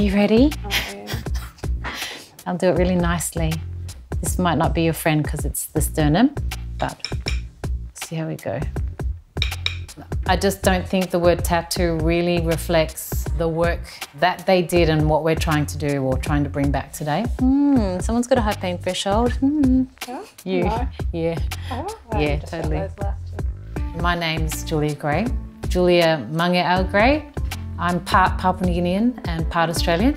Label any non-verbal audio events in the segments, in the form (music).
Are you ready? (laughs) I'll do it really nicely. This might not be your friend because it's the sternum, but see how we go. I just don't think the word tattoo really reflects the work that they did and what we're trying to do or trying to bring back today. Mm, someone's got a high pain threshold. Mm. You. No. Yeah. Oh, Yeah, totally. those last two. My name's Julia Gray, Julia Mage'au Gray. I'm part Papua New Guinean and part Australian.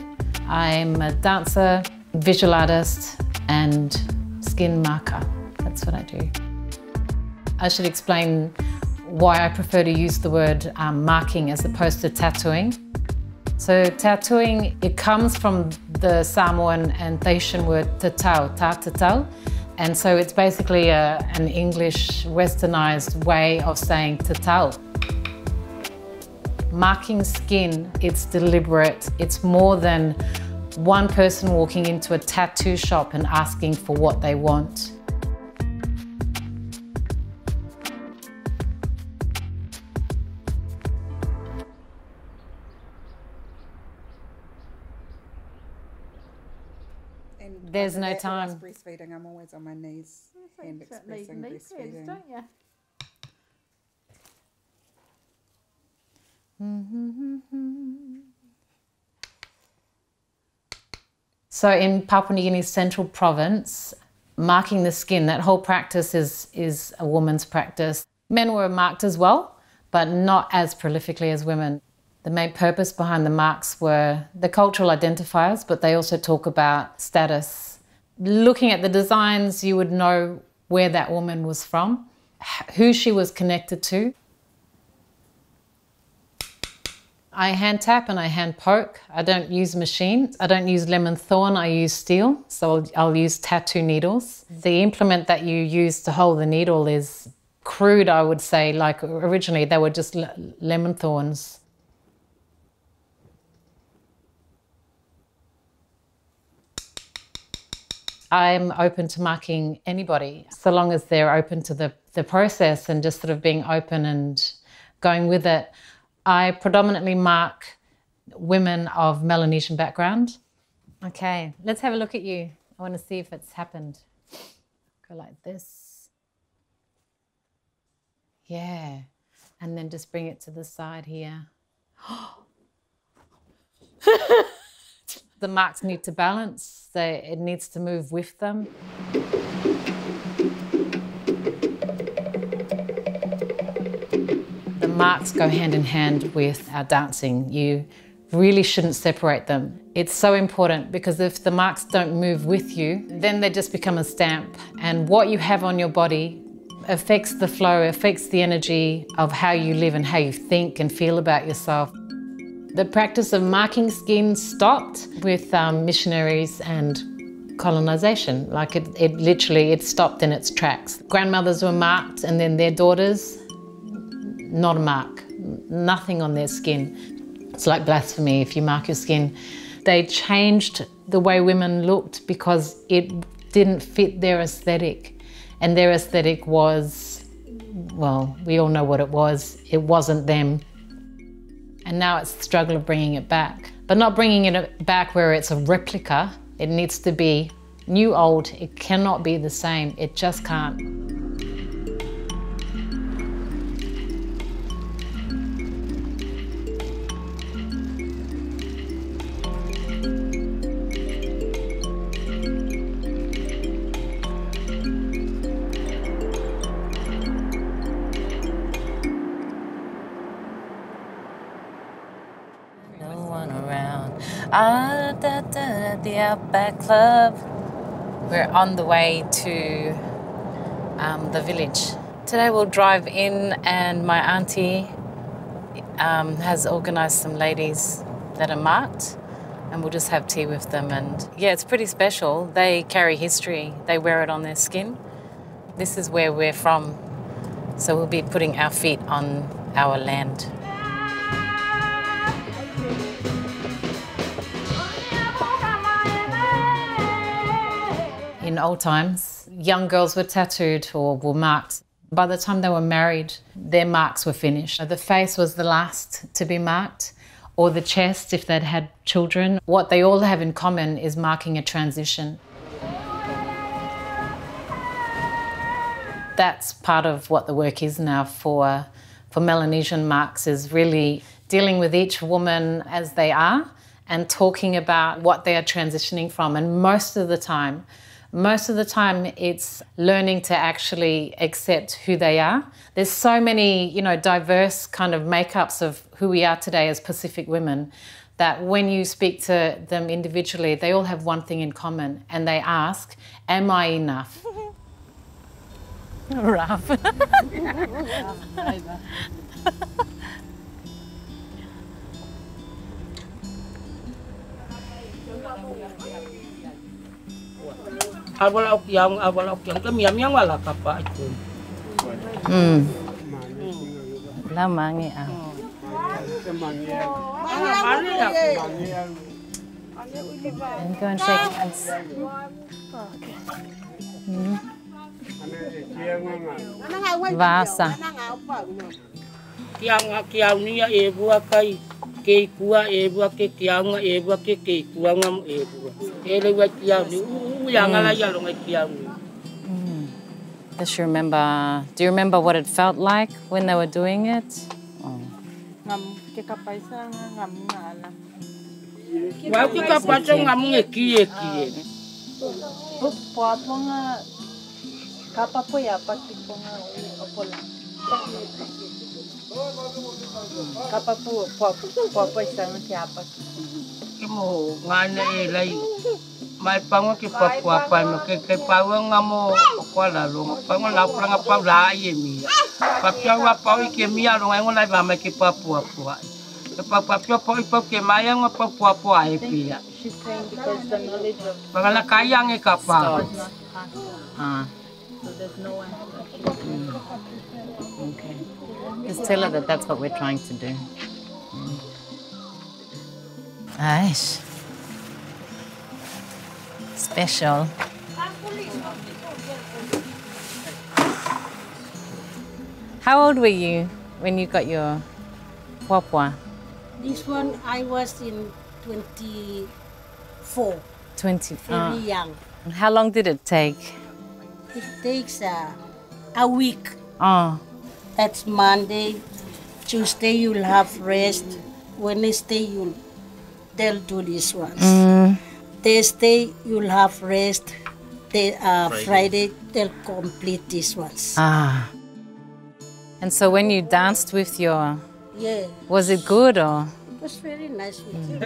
I'm a dancer, visual artist, and skin marker. That's what I do. I should explain why I prefer to use the word um, marking as opposed to tattooing. So tattooing, it comes from the Samoan and Tahitian word tatau, ta tatau. And so it's basically a, an English westernized way of saying tatau. Marking skin, it's deliberate. It's more than one person walking into a tattoo shop and asking for what they want. And There's no time. breastfeeding, I'm always on my knees and Thinks that needs expressing knee pads, breastfeeding. don't you? So in Papua New Guinea's central province, marking the skin, that whole practice is, is a woman's practice. Men were marked as well, but not as prolifically as women. The main purpose behind the marks were the cultural identifiers, but they also talk about status. Looking at the designs, you would know where that woman was from, who she was connected to, I hand tap and I hand poke. I don't use machines. I don't use lemon thorn. I use steel. So I'll, I'll use tattoo needles. The implement that you use to hold the needle is crude, I would say. Like originally, they were just le- lemon thorns. I'm open to marking anybody so long as they're open to the, the process and just sort of being open and going with it. I predominantly mark women of Melanesian background. Okay, let's have a look at you. I want to see if it's happened. Go like this. Yeah. And then just bring it to the side here. (gasps) the marks need to balance, so it needs to move with them. Marks go hand in hand with our dancing. You really shouldn't separate them. It's so important because if the marks don't move with you, then they just become a stamp. And what you have on your body affects the flow, affects the energy of how you live and how you think and feel about yourself. The practice of marking skin stopped with um, missionaries and colonization. Like it, it literally, it stopped in its tracks. Grandmothers were marked and then their daughters, not a mark, nothing on their skin. It's like blasphemy if you mark your skin. They changed the way women looked because it didn't fit their aesthetic. And their aesthetic was, well, we all know what it was. It wasn't them. And now it's the struggle of bringing it back. But not bringing it back where it's a replica. It needs to be new old. It cannot be the same. It just can't. Ah, the Outback Club. We're on the way to um, the village. Today we'll drive in, and my auntie um, has organised some ladies that are marked, and we'll just have tea with them. And yeah, it's pretty special. They carry history, they wear it on their skin. This is where we're from, so we'll be putting our feet on our land. In old times, young girls were tattooed or were marked. By the time they were married, their marks were finished. The face was the last to be marked. or the chest if they'd had children. What they all have in common is marking a transition. That's part of what the work is now for, for Melanesian marks is really dealing with each woman as they are and talking about what they are transitioning from. And most of the time, most of the time it's learning to actually accept who they are. There's so many, you know, diverse kind of makeups of who we are today as Pacific women that when you speak to them individually, they all have one thing in common and they ask, Am I enough? (laughs) Rough. (laughs) (laughs) awal yang awal yang kemiam yang wala kapa itu. Hmm. Lamangi ah. Ah. And shake hands. Hmm. Vasa. Kiang kiang ni ya ibu akai. Kei kua ibu akai kiang ibu akai kei kua ngam ibu. Ele kiang ni. U yang ala ya lo ngai kiang ni mm. Does you remember? Do you remember what it felt like when they were doing it? Oh. ngam ke kapaisa nga ngam nga ala wa ki ka pa cho ngam nge ki ki po po po nga kapa po ya pa ki po nga opola kapa po po po po isa nga ki apa ki mo ngana e lai mai pango ki pa pa pa no ke ke pa wa ngamo ko la lo pango la pra nga pa la ye mi pa pia wa pa i ke mi a lo ngai ngolai ba mai ki pa pa pa ke pa pa pia pa i pa ke mai nga pa pa pa e pia she's saying because the knowledge of Pagala kayang e kapa. Ah. so there's no one Okay. Just tell her that that's what we're trying to do. Aish. Special. How old were you when you got your wapwa? This one I was in 24, 20. very ah. young. How long did it take? It takes uh, a week. Oh, That's Monday. Tuesday you'll have rest. Wednesday you'll they'll do this ones. mm, Thursday you'll have rest. The, uh, Friday. they'll complete these ones. ah. And so when you danced with your, Yeah, was it good or? it was very nice with you.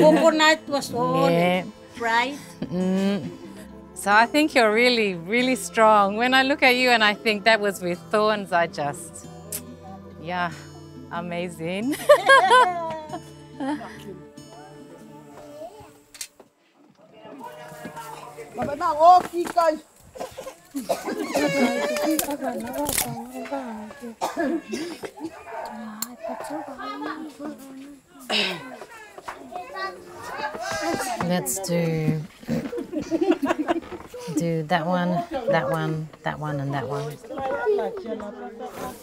Coconut was all (laughs) Yeah. fried. So I think you're really, really strong. When I look at you and I think that was with thorns, I just, yeah, amazing. (laughs) Let's do do that one, that one, that one, and that one.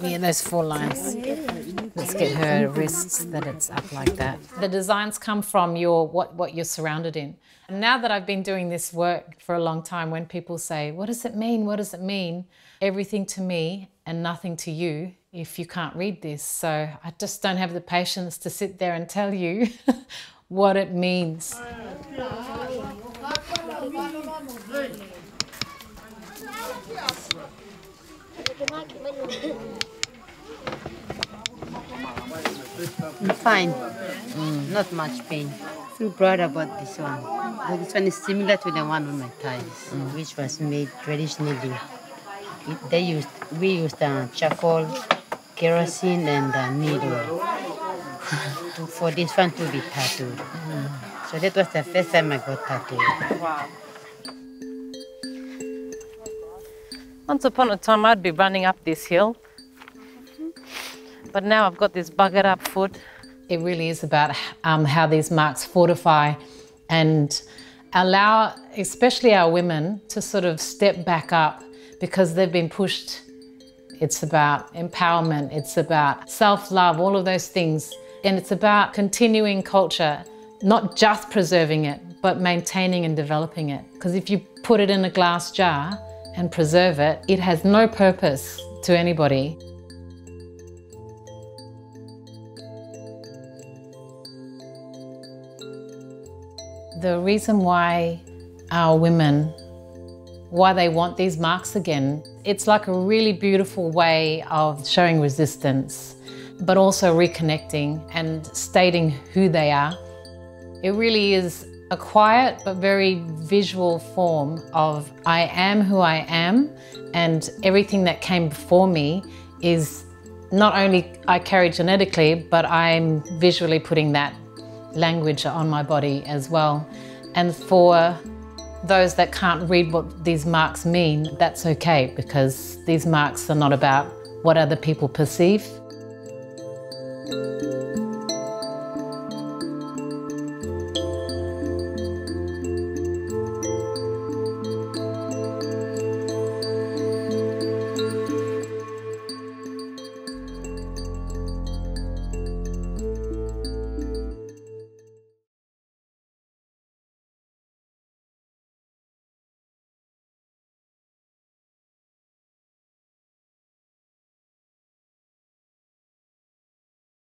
Yeah, those four lines. Let's get her wrists that it's up like that. The designs come from your what what you're surrounded in. And now that I've been doing this work for a long time, when people say, "What does it mean? What does it mean?" Everything to me and nothing to you if you can't read this. So I just don't have the patience to sit there and tell you (laughs) what it means. I'm fine. Not much pain. Feel proud about this one. But this one is similar to the one on my thighs, which was made traditionally. It- they used we used uh, charcoal, kerosene, and uh, needle (laughs) for this one to be tattooed. So that was the first time I got tattooed. Once upon a time, I'd be running up this hill, but now I've got this buggered up foot. It really is about um, how these marks fortify and allow, especially our women, to sort of step back up because they've been pushed. It's about empowerment, it's about self love, all of those things And it's about continuing culture, not just preserving it, but maintaining and developing it. Because if you put it in a glass jar and preserve it, it has no purpose to anybody. The reason why our women, why they want these marks again, it's like a really beautiful way of showing resistance, but also reconnecting and stating who they are. It really is a quiet but very visual form of I am who I am and everything that came before me is not only I carry genetically, but I'm visually putting that language on my body as well. And for those that can't read what these marks mean, that's okay because these marks are not about what other people perceive.